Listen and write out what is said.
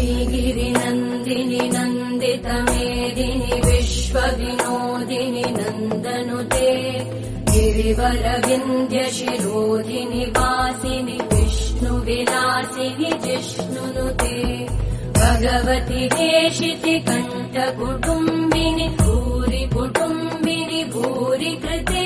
गिरिनन्दिनि नन्दितमेदिनि विश्वविनोदिनि नन्दनुते गिरिवरविन्द्यशिरोधिनि वासिनि विष्णुविलासिनि जिष्णुनुते भगवति देशिति कण्ठकुटुम्बिनि भूरि कुटुम्बिनि भूरि कृते